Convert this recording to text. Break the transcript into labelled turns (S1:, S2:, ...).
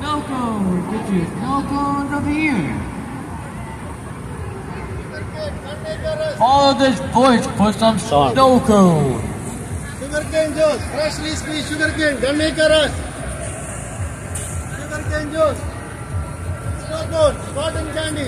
S1: snow cone. Get your snow cones over here. All this voice for some
S2: Song.
S1: snow cone.
S3: Sugarcane juice, freshly squeezed sugarcane, a Rush. Sugarcane juice, snow cone, cotton candy.